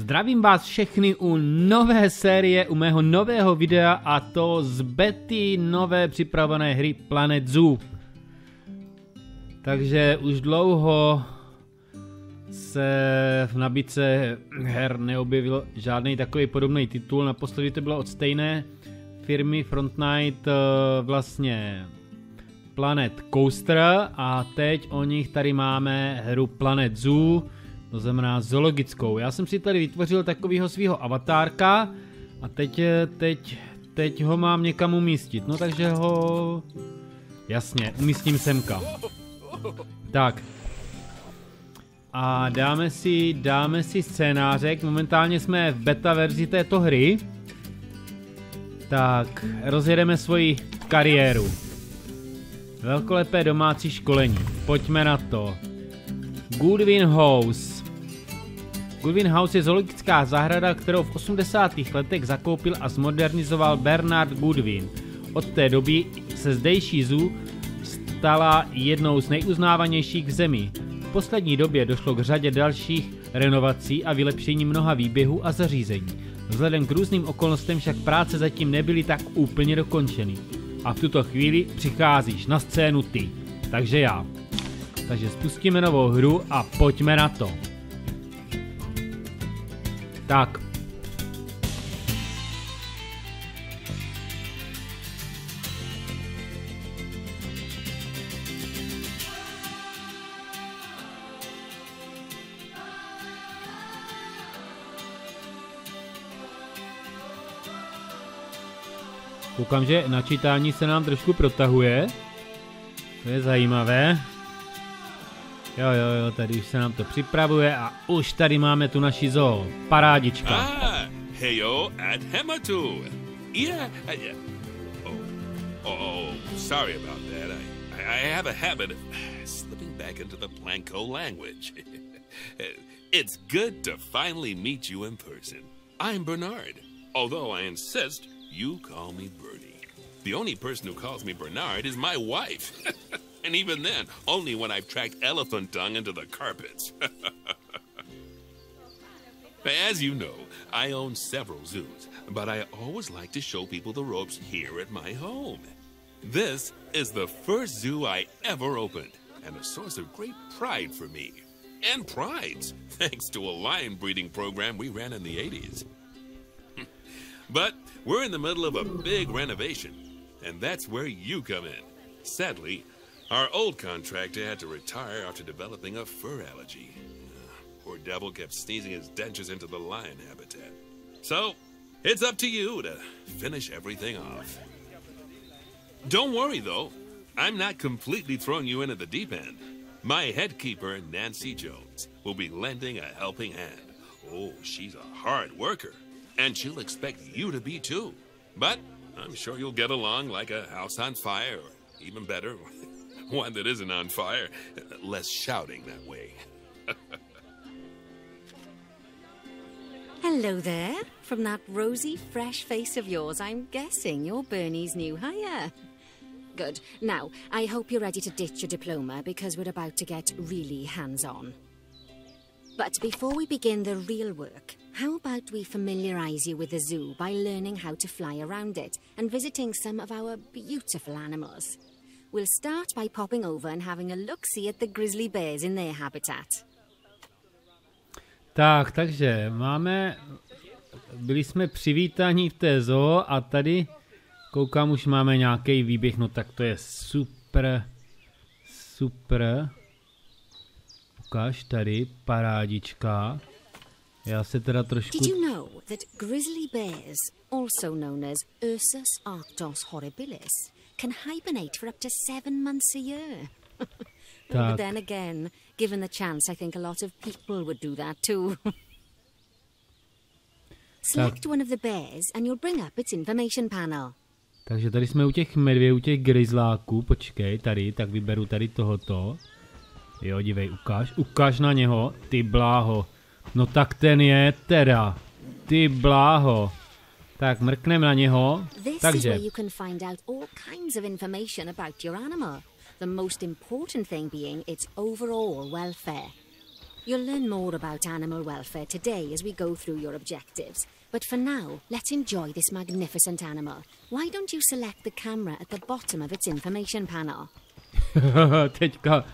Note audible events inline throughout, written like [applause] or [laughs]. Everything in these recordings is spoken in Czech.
Zdravím vás všechny u nové série, u mého nového videa a to z bety nové připravené hry Planet Zoo. Takže už dlouho se v nabídce her neobjevil žádný takový podobný titul. Naposledy to bylo od stejné firmy Frontnight eh, vlastně Planet Coaster a teď o nich tady máme hru Planet Zoo to znamená zoologickou. Já jsem si tady vytvořil takového svého avatárka a teď, teď, teď ho mám někam umístit. No takže ho... Jasně, umístím semka. Tak. A dáme si, dáme si scénářek. Momentálně jsme v beta verzi této hry. Tak, rozjedeme svoji kariéru. Velkolepé domácí školení. Pojďme na to. Goodwin House. Goodwin House je zoologická zahrada, kterou v 80. letech zakoupil a zmodernizoval Bernard Goodwin. Od té doby se zdejší zoo stala jednou z nejuznávanějších v zemi. V poslední době došlo k řadě dalších renovací a vylepšení mnoha výběhů a zařízení. Vzhledem k různým okolnostem však práce zatím nebyly tak úplně dokončeny. A v tuto chvíli přicházíš na scénu ty. Takže já. Takže spustíme novou hru a pojďme na to. Tak. Koukám, že načítání se nám trošku protahuje. To je zajímavé. Jo, jo, jo, tady už se nám to připravuje a už tady máme tu naši zoo. Parádička. Ah, heyo at Hematu. Yeah, yeah. Oh, oh, oh, sorry about that. I, I have a habit of slipping back into the Planko language. [laughs] it's good to finally meet you in person. I'm Bernard, although I insist you call me Bernie. The only person who calls me Bernard is my wife. [laughs] And even then, only when I've tracked elephant dung into the carpets. [laughs] As you know, I own several zoos, but I always like to show people the ropes here at my home. This is the first zoo I ever opened, and a source of great pride for me. And prides, [laughs] thanks to a lion breeding program we ran in the 80s. [laughs] but we're in the middle of a big renovation, and that's where you come in. Sadly, our old contractor had to retire after developing a fur allergy. Uh, poor devil kept sneezing his dentures into the lion habitat. So, it's up to you to finish everything off. Don't worry, though. I'm not completely throwing you into the deep end. My head keeper, Nancy Jones, will be lending a helping hand. Oh, she's a hard worker, and she'll expect you to be too. But I'm sure you'll get along like a house on fire, or even better, [laughs] one that isn't on fire. Less shouting that way. [laughs] Hello there. From that rosy, fresh face of yours, I'm guessing you're Bernie's new hire. Good. Now, I hope you're ready to ditch your diploma because we're about to get really hands-on. But before we begin the real work, how about we familiarise you with the zoo by learning how to fly around it and visiting some of our beautiful animals? We'll start by popping over and having a look-see at the grizzly bears in their habitat. Tak, takže máme, byli jsme přivítáni v té zoo a tady koukám, už máme nějaký výběh, no tak to je super, super. Ukáž tady, parádička. Já se teda trošku... Did you know that grizzly bears, also known as Ursus arctos horribilis, can hibernate for up to seven months a year. [laughs] but then again, given the chance, I think a lot of people would do that too. [laughs] Select one of the bears and you'll bring up its information panel. Takže tady jsme u těch medvědů, u těch grizzláků, počkej, tady, tak vyberu tady tohoto. Jo, dívej, ukáž, ukáž na něho, ty bláho. No tak ten je teda, ty bláho. Tak mrkneme na něho. This Takže. is where you can find out all kinds of information about your animal. The most important thing being its overall welfare. You'll learn more about animal welfare today as we go through your objectives. But for now, let's enjoy this magnificent animal. Why don't you select the camera at the bottom of its information panel? [laughs] Teďka.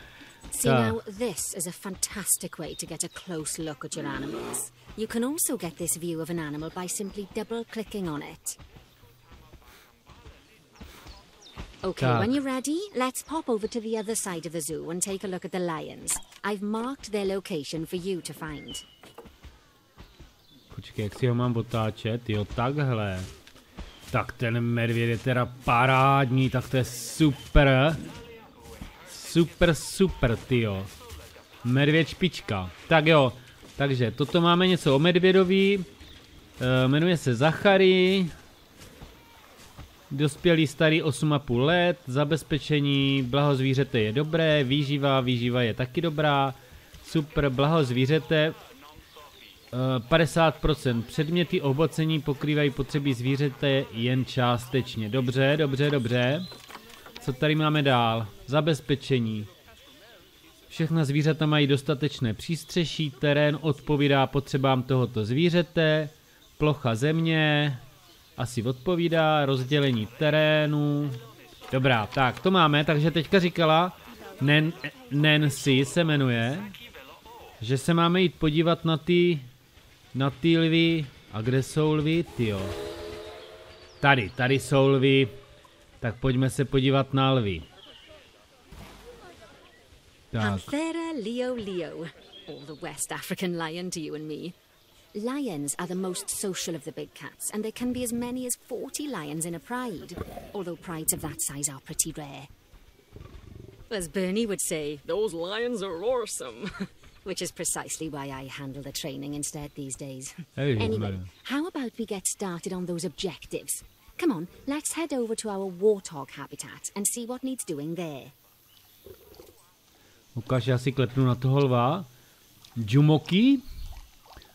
See now, this is a fantastic way to get a close look at your animals. You can also get this view of an animal by simply double clicking on it. Okay, Tak. when you're ready, let's pop over to the other side of the zoo and take a look at the lions. I've marked their location for you to find. Počkej, jak si ho mám otáčet? Jo, takhle. Tak ten medvěd je teda parádní, tak to je super. Super, super, tyjo. Medvěd špička. Tak jo, takže toto máme něco o medvědovi. E, jmenuje se Zachary. Dospělý starý 8,5 let, zabezpečení, blaho zvířete je dobré, výživa, výživa je taky dobrá, super, blaho zvířete, Eh, 50% předměty ohlocení pokrývají potřeby zvířete jen částečně. Dobře, dobře, dobře. Co tady máme dál? Zabezpečení. Všechna zvířata mají dostatečné přístřeší, terén odpovídá potřebám tohoto zvířete, plocha země, asi odpovídá, rozdělení terénu. Dobrá, tak to máme, takže teďka říkala, Nen, Nancy se jmenuje, že se máme jít podívat na ty, na ty lvy. A kde jsou lvy, tyjo? Tady, tady jsou lvy. Tak pojďme se podívat na lvy. Tak, Panthera leo leo, or the West African lion to you and me. Lions are the most social of the big cats, and there can be as many as 40 lions in a pride, although prides of that size are pretty rare. As Bernie would say, those lions are awesome. [laughs] Which is precisely why I handle the training instead these days. Hey, anyway, man. how about we get started on those objectives? Come on, let's head over to our warthog habitat and see what needs doing there. Ukáž, já si klepnu na toho lva. Džumoky.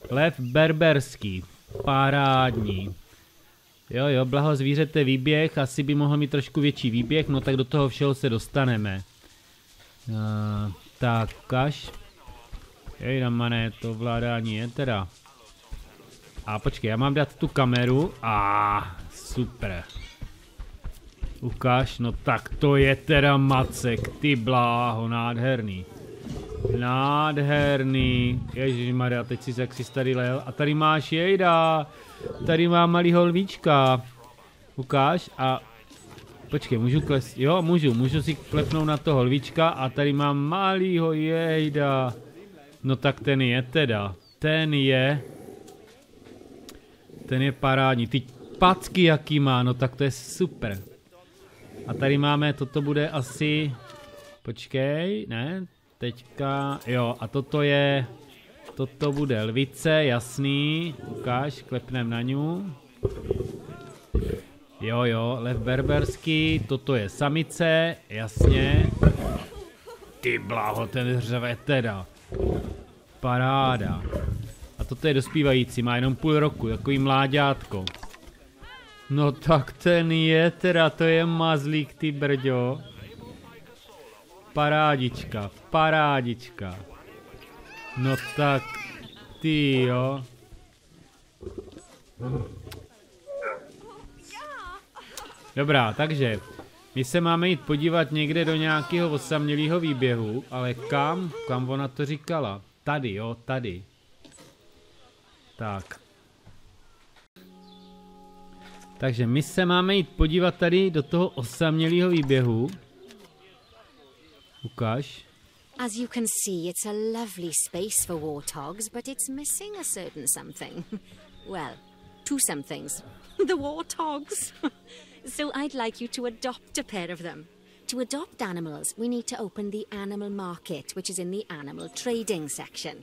Lev berberský. Parádní. Jo, jo, blaho zvířete výběh, asi by mohl mít trošku větší výběh, no tak do toho všeho se dostaneme. Uh, tak, ukáž. Jej, mané, to vládání je teda. A počkej, já mám dát tu kameru. A super. Ukáž, no tak to je teda macek, ty bláho, nádherný. Nádherný. Ježišmarja, teď si jak si tady lel. A tady máš jejda. Tady má malýho lvíčka. Ukáž a... Počkej, můžu kles... Jo, můžu, můžu si klepnout na toho lvíčka a tady mám malýho jejda. No tak ten je teda. Ten je... Ten je parádní. Ty packy jaký má, no tak to je super. A tady máme, toto bude asi... Počkej, ne? Teďka, jo, a toto je... Toto bude lvice, jasný. Ukáž, klepnem na ňu. Jo, jo, lev berberský, toto je samice, jasně. Ty bláho, ten řve teda. Paráda. A toto je dospívající, má jenom půl roku, takový mláďátko. No tak ten je teda, to je mazlík, ty brďo. Parádička, parádička. No tak, ty jo. Dobrá, takže my se máme jít podívat někde do nějakého osamělého výběhu, ale kam? Kam ona to říkala? Tady, jo, tady. Tak. Takže my se máme jít podívat tady do toho osamělého výběhu. Ukáž. As you can see, it's a lovely space for warthogs, but it's missing a certain something. [laughs] well, two somethings. [laughs] the warthogs. [laughs] so I'd like you to adopt a pair of them. To adopt animals, we need to open the animal market, which is in the animal trading section.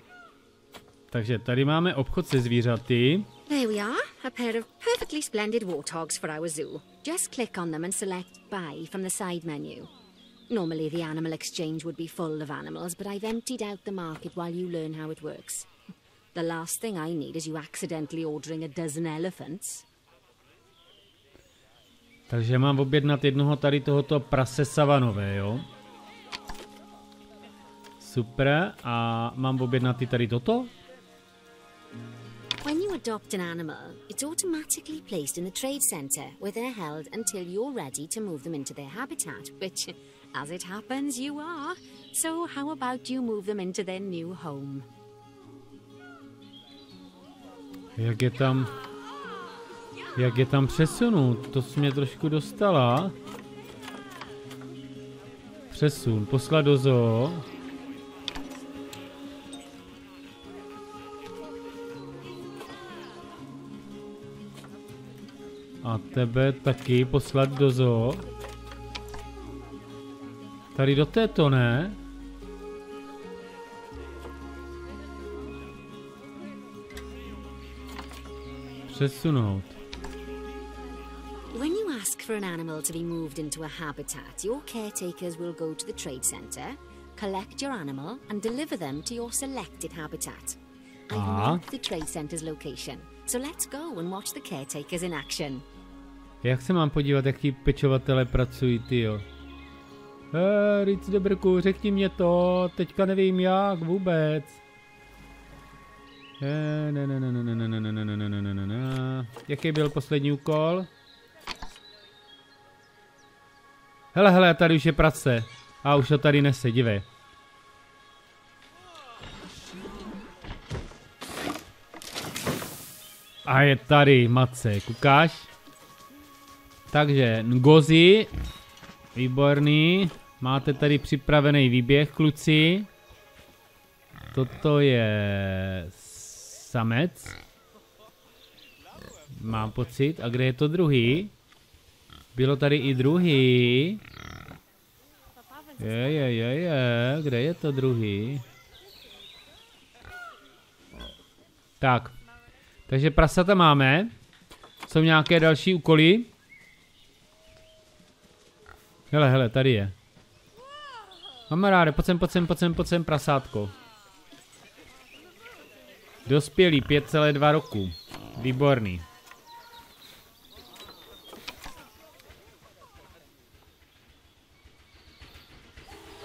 Takže tady máme obchod se zvířaty. There we are, a pair of perfectly splendid warthogs for our zoo. Just click on them and select Buy from the side menu. Normally, the animal exchange would be full of animals, but I've emptied out the market while you learn how it works. The last thing I need is you accidentally ordering a dozen elephants. Takže mám objednat jednoho tady tohoto prase savanové, jo? super. A mám objednat i tady toto? Adopt an animal, it's automatically placed in the trade centre where they're held until you're ready to move them into their habitat, which, as it happens, you are. So, how about you move them into their new home? Jak je tam... Jak je tam přesunout? To jsi mě trošku dostala. Přesun, poslat do zoo. A tebe taky poslat do zoo. Tady do této ne? Přesunout. When you ask for an animal to be moved into a habitat, your caretakers will go to the trade centre, collect your animal, and deliver them to your selected habitat. I've Ah. marked the trade centre's location, so let's go and watch the caretakers in action. Jak se mám podívat, jak ti pečovatele pracují, ty jo? Eee, říct dobrku, řekni mě to, teďka nevím jak vůbec. Jaký byl poslední úkol? Hele, hele, tady už je prace. A už to tady nese, divé. A je tady, matce, kukáš? Takže Ngozi, výborný. Máte tady připravený výběh, kluci. Toto je samec. Mám pocit. A kde je to druhý? Bylo tady i druhý. Je, je, je, je. Kde je to druhý? Tak. Takže prasata máme. Jsou nějaké další úkoly? Hele, hele, tady je. Kamaráde, pojď sem, pojď sem, pojď sem, pojď sem, prasátko. Dospělý, 5,2 roku. Výborný.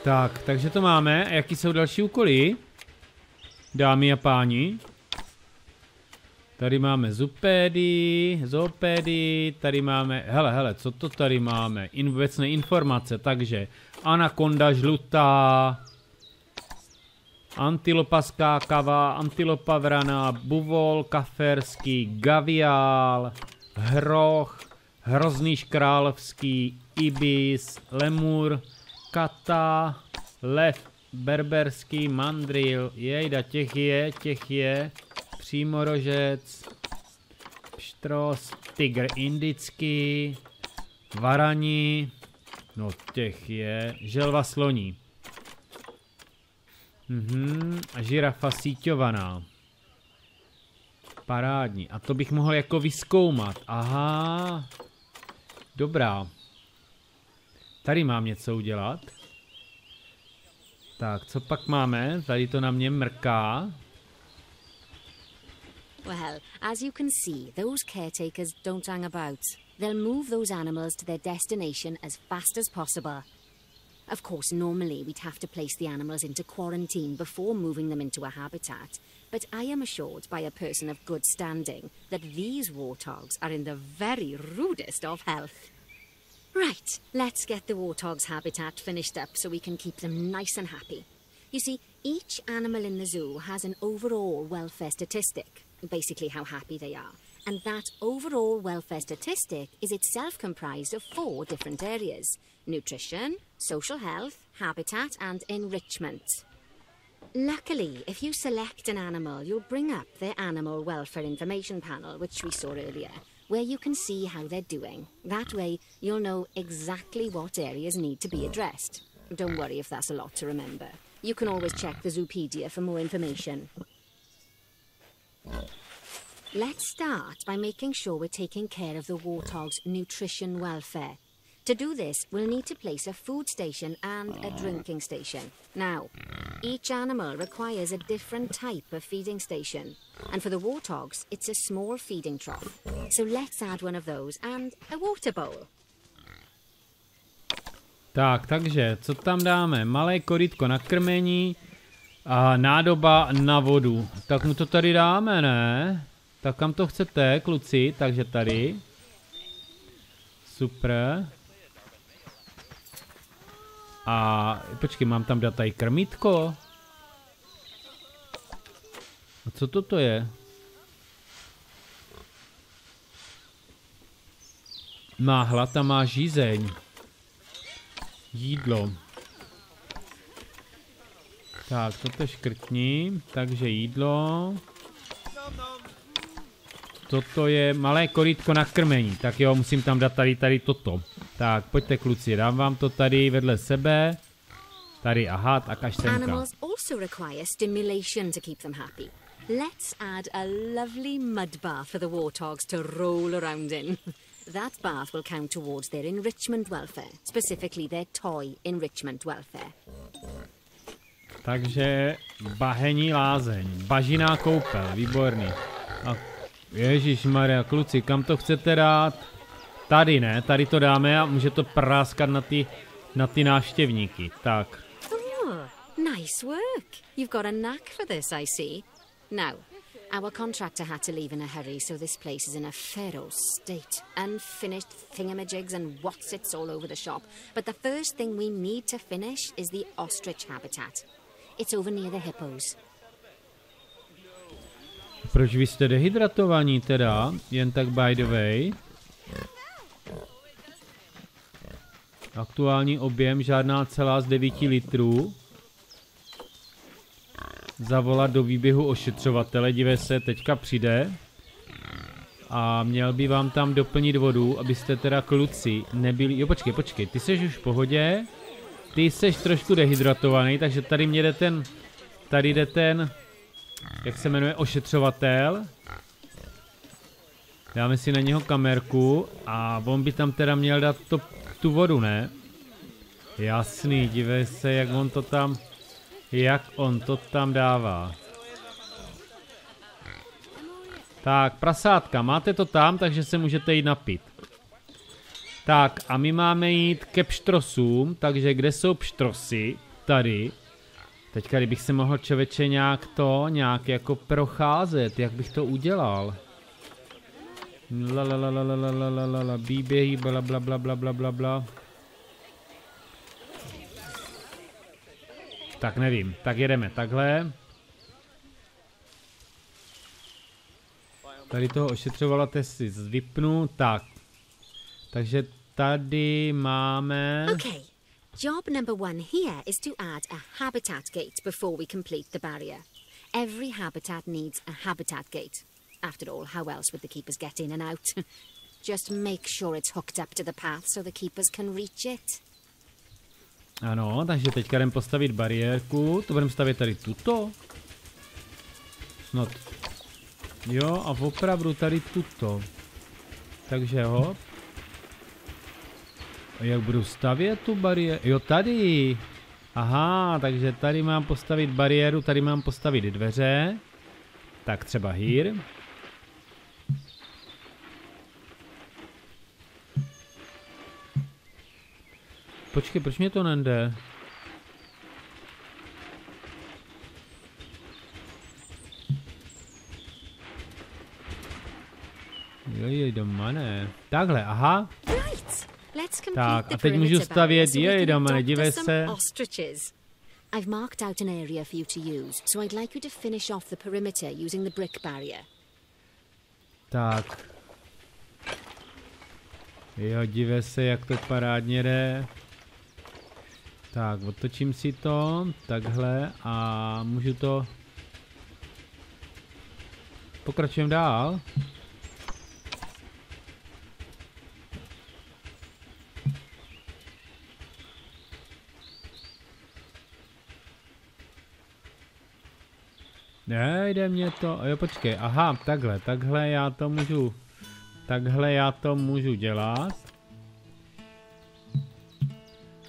Tak, takže to máme. A jaký jsou další úkoly? Dámy a páni. Tady máme zupédy, zoopédy, tady máme, hele, hele, co to tady máme? Invecné informace, takže anakonda žlutá, antilopa skákavá, antilopa vraná, buvol kaferský, gaviál, hroch, hrozný škrálovský, ibis, lemur, kata, lev, berberský, mandril, jejda, těch je, těch je, přímorožec, pštros, tygr indický, varani, no těch je, želva sloní. Mhm, a žirafa síťovaná. Parádní. A to bych mohl jako vyskoumat. Aha. Dobrá. Tady mám něco udělat. Tak, co pak máme? Tady to na mě mrká. Well, as you can see, those caretakers don't hang about. They'll move those animals to their destination as fast as possible. Of course, normally we'd have to place the animals into quarantine before moving them into a habitat, but I am assured by a person of good standing that these warthogs are in the very rudest of health. Right, let's get the warthog's habitat finished up so we can keep them nice and happy. You see, each animal in the zoo has an overall welfare statistic, basically how happy they are. And that overall welfare statistic is itself comprised of four different areas nutrition, social health, habitat, and enrichment. Luckily, if you select an animal, you'll bring up their animal welfare information panel, which we saw earlier, where you can see how they're doing. That way, you'll know exactly what areas need to be addressed. Don't worry if that's a lot to remember. You can always check the Zoopedia for more information. Let's start by making sure we're taking care of the warthog's nutrition welfare. To do this, we'll need to place a food station and a drinking station. Now, each animal requires a different type of feeding station. And for the warthogs, it's a small feeding trough. So let's add one of those and a water bowl. Tak, takže, co tam dáme? Malé korytko na krmení, A nádoba na vodu. Tak mu to tady dáme, ne? Tak kam to chcete, kluci? Takže tady. Super. A počkej, mám tam dát tady krmítko? A co toto je? Má hlad a má žízeň. Jídlo. Tak, toto škrtni. Takže jídlo. Toto je malé korítko na krmení. Tak jo, musím tam dát tady, tady toto. Tak, pojďte kluci, dám vám to tady vedle sebe. Tady, aha, tak až semka. Let's add a lovely mud bath for the warthogs to roll around in. That bath will count towards their enrichment welfare, specifically their toy enrichment welfare. Takže bahení lázeň, bažiná koupel, výborný. A Ježíš Maria, kluci, kam to chcete dát? Tady ne, tady to dáme a může to práskat na ty, na ty návštěvníky. Tak, Oh, nice work. You've got a knack for this, I see. Now, our contractor had to leave in a hurry, so this place is in a feral state. Unfinished thingamajigs and whatsits all over the shop. But the first thing we need to finish is the ostrich habitat. It's over near the hippos. proč vy jste dehydratovaní teda? Jen tak by the way. Aktuální objem žádná celá z 9 litrů. Zavolat do výběhu ošetřovatele, dívej se, teďka přijde. A měl by vám tam doplnit vodu, abyste teda kluci nebyli... Jo, počkej, počkej, ty jsi už v pohodě. Ty jsi trošku dehydratovaný, takže tady mě jde ten... Tady jde ten... Jak se jmenuje? Ošetřovatel. Dáme si na něho kamerku a on by tam teda měl dát to, tu vodu, ne? Jasný, dívej se, jak on to tam... Jak on to tam dává. Tak, prasátka, máte to tam, takže se můžete jít napít. Tak, a my máme jít ke pštrosům, takže kde jsou pštrosy? Tady. Teďka, kdybych se mohl člověče nějak to, nějak jako procházet, jak bych to udělal? La la la la la la la la la bíběhy, bla bla bla bla bla bla bla. Tak nevím, tak jedeme takhle. Tady toho ošetřovala si vypnu, tak. Takže tady máme... Okay. Job number one here is to add a habitat gate before we complete the barrier. Every habitat needs a habitat gate. After all, how else would the keepers get in and out? [laughs] Just make sure it's hooked up to the path so the keepers can reach it. Ano, takže teďka jdem postavit bariérku. To budeme stavět tady tuto. Snad. Jo, a opravdu tady tuto. Takže hop. Jak budu stavět tu bariéru? Jo, tady. Aha, takže tady mám postavit bariéru, tady mám postavit dveře. Tak třeba hír. Počkej, proč mě to nejde? Jo, jej doma ne. Takhle, aha. Tak, a teď můžu stavět, jej doma, doctor dívej se. I've marked out an area for you to use, so I'd like you to finish off the perimeter using the brick barrier. Tak. Jo, dívej se, jak to parádně jde. Tak, otočím si to, takhle a můžu to... Pokračujeme dál. Nejde mě to, jo počkej, aha, takhle, takhle já to můžu, takhle já to můžu dělat.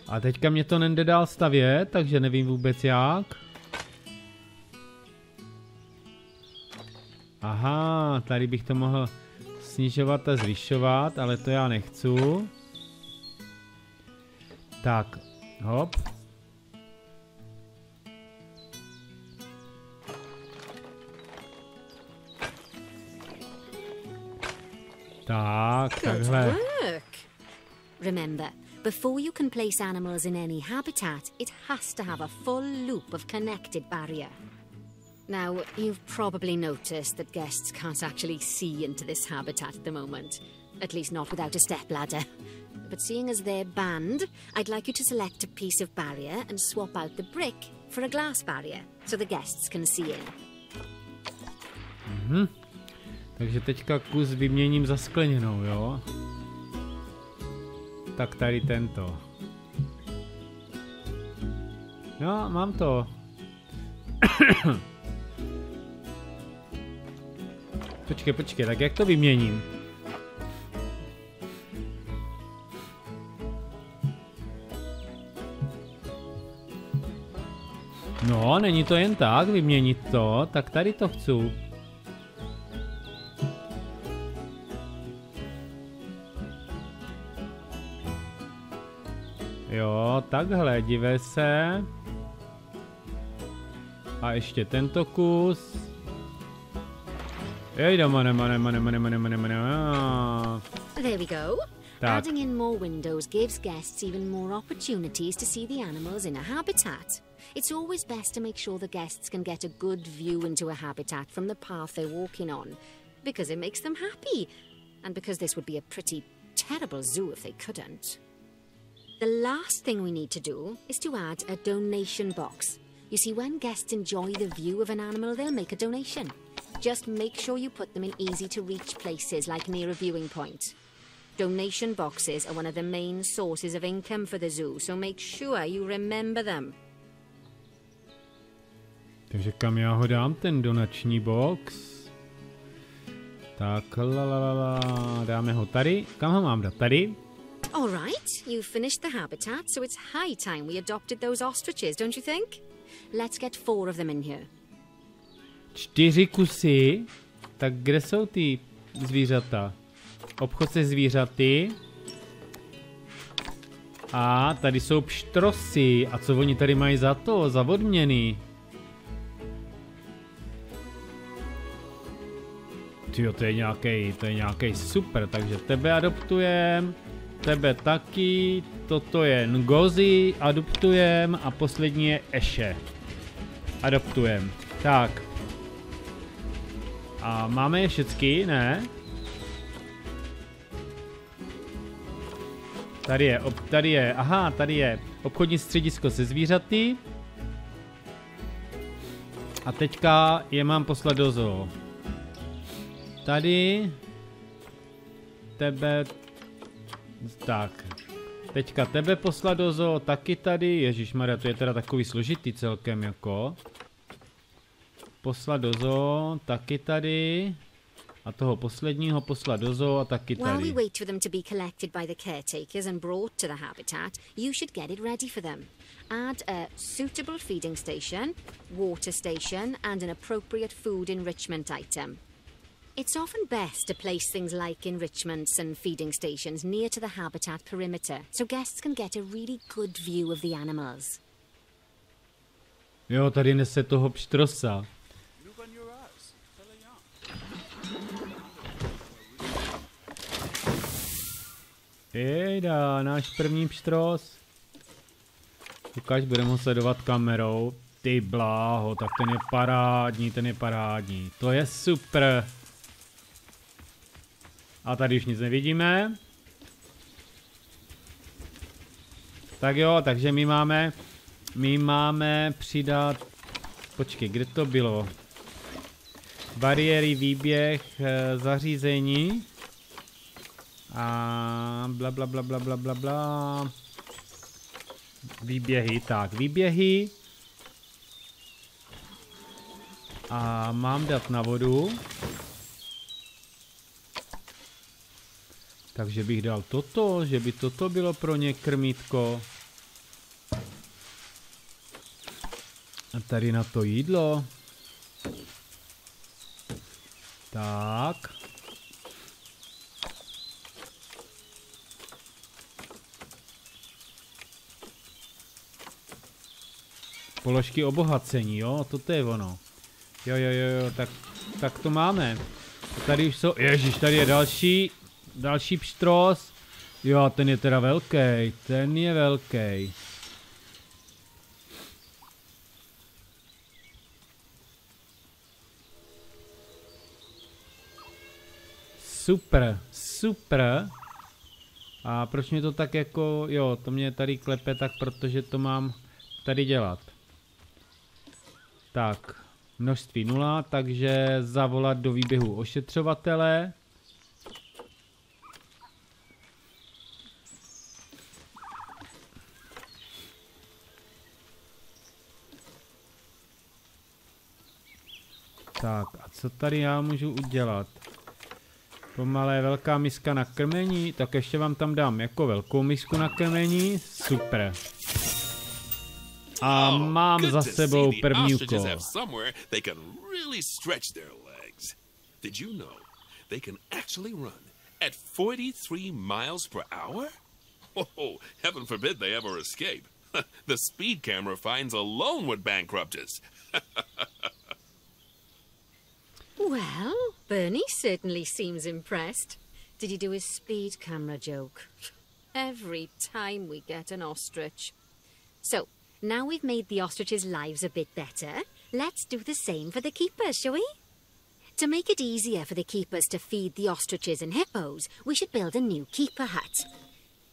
A teďka mě to nejde dál stavět, takže nevím vůbec jak. Aha, tady bych to mohl snižovat a zvyšovat, ale to já nechci. Tak, hop. Tak, Good takhle. work. Remember, before you can place animals in any habitat, it has to have a full loop of connected barrier. Now, you've probably noticed that guests can't actually see into this habitat at the moment. At least not without a stepladder. But seeing as they're banned, I'd like you to select a piece of barrier and swap out the brick for a glass barrier so the guests can see in. Takže teďka kus vyměním za skleněnou, jo? Tak tady tento. Jo, mám to. [coughs] počkej, počkej, tak jak to vyměním? No, není to jen tak vyměnit to, tak tady to chci. Takhle, dívej se. A ještě tento kus. Jejda, mane, mane, mane, mane, mane, mane, mane. There we go. Tak. Adding in more windows gives guests even more opportunities to see the animals in a habitat. It's always best to make sure the guests can get a good view into a habitat from the path they're walking on, because it makes them happy, and because this would be a pretty terrible zoo if they couldn't. The last thing we need to do is to add a donation box. You see, when guests enjoy the view of an animal, they'll make a donation. Just make sure you put them in easy to reach places like near a viewing point. Donation boxes are one of the main sources of income for the zoo, so make sure you remember them. Takže kam já ho dám, ten donační box? Tak, la, la, la, la, dáme ho tady. Kam ho mám dát? Tady? All right, you've finished the habitat, so it's high time we adopted those ostriches, don't you think? Let's get four of them in here. Čtyři kusy. Tak kde jsou ty zvířata? Obchod se zvířaty. A tady jsou pštrosy. A co oni tady mají za to? Za odměny? Tyjo, to je nějaký, to je nějaký super, takže tebe adoptujem, tebe taky, toto je Ngozi, adoptujem a poslední je Eše. Adoptujem. Tak. A máme je všecky, ne? Tady je, ob, tady je, aha, tady je obchodní středisko se zvířaty. A teďka je mám poslat do zoo. Tady. Tebe. Tak. Teďka tebe poslat do zoo, taky tady. Ježíš Maria, to je teda takový složitý celkem jako. Poslat do zoo, taky tady. A toho posledního poslat do zoo a taky While we tady. wait for them to be collected by the caretakers and brought to the habitat, you should get it ready for them. Add a suitable feeding station, water station, and an appropriate food enrichment item. It's often best to place things like enrichments and feeding stations near to the habitat perimeter so guests can get a really good view of the animals. Jo, tady nese toho pštrosa. Jejda, náš první pštros. Ukaž, budeme ho sledovat kamerou. Ty bláho, tak ten je parádní, ten je parádní. To je super. A tady už nic nevidíme. Tak jo, takže my máme, my máme přidat, počkej, kde to bylo? Bariéry, výběh, eh, zařízení. A bla bla bla bla bla bla bla. Výběhy, tak, výběhy. A mám dát na vodu. Takže bych dal toto, že by toto bylo pro ně krmítko. A tady na to jídlo. Tak. Položky obohacení, jo, toto je ono. Jo, jo, jo, jo, tak, tak to máme. Tady už jsou, ježíš, tady je další. Další pštros. Jo, ten je teda velký, ten je velký. Super, super. A proč mě to tak jako, jo, to mě tady klepe tak, protože to mám tady dělat. Tak, množství nula, takže zavolat do výběhu ošetřovatele. Tak, a co tady já můžu udělat? Pomalé velká miska na krmení, tak ještě vám tam dám jako velkou misku na krmení, super. A Oh, mám za sebou první úkol. Did you know they can actually run at 43 miles per hour? Oh, heaven forbid they ever escape. [laughs] the speed camera finds alone would bankrupt us. [laughs] Well, Bernie certainly seems impressed. Did he do his speed camera joke? Every time we get an ostrich. So, now we've made the ostriches' lives a bit better, let's do the same for the keepers, shall we? To make it easier for the keepers to feed the ostriches and hippos, we should build a new keeper hut.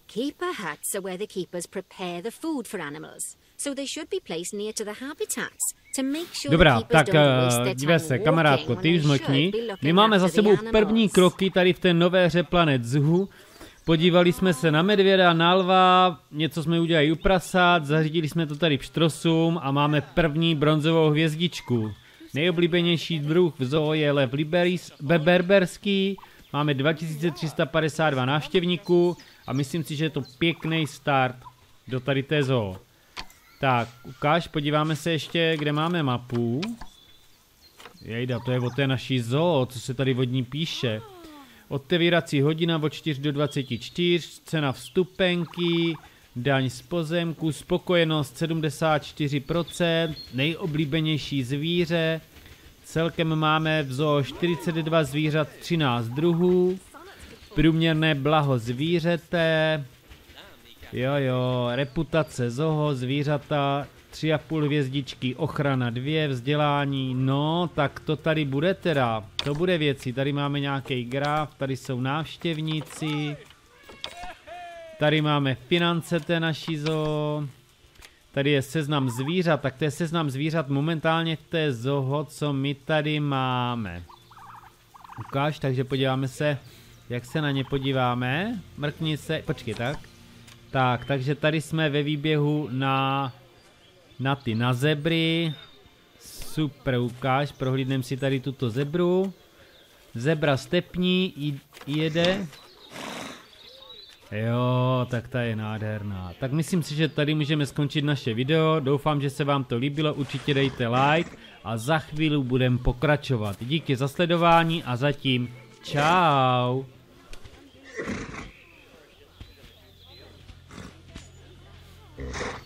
Keeper huts are where the keepers prepare the food for animals, so they should be placed near to the habitats to make sure Dobrá, tak uh, dívej se, kamarádko, ty už mlkni. My máme za sebou první kroky tady v té nové hře Planet Zoo. Podívali jsme se na medvěda, na lva, něco jsme udělali u prasat, zařídili jsme to tady pštrosům a máme první bronzovou hvězdičku. Nejoblíbenější druh v zoo je lev liberis, be- berberský, máme 2352 návštěvníků a myslím si, že je to pěkný start do tady té zoo. Tak, ukáž, podíváme se ještě, kde máme mapu. Jejda, to je o té naší zoo, co se tady vodní píše. Otevírací hodina od 4 do 24, cena vstupenky, daň z pozemku, spokojenost 74%, nejoblíbenější zvíře. Celkem máme v zoo 42 zvířat, 13 druhů. Průměrné blaho zvířete. Jo jo, reputace zoho, zvířata, tři a půl hvězdičky, ochrana dvě, vzdělání, no, tak to tady bude teda, to bude věci, tady máme nějaký graf, tady jsou návštěvníci, tady máme finance té naší zoo, tady je seznam zvířat, tak to je seznam zvířat momentálně v té zoho, co my tady máme. Ukáž, takže podíváme se, jak se na ně podíváme, mrkni se, počkej, tak. Tak, takže tady jsme ve výběhu na, na ty, na zebry. Super, ukáž, prohlídneme si tady tuto zebru. Zebra stepní jede. Jo, tak ta je nádherná. Tak myslím si, že tady můžeme skončit naše video. Doufám, že se vám to líbilo, určitě dejte like a za chvíli budeme pokračovat. Díky za sledování a zatím čau. Okay.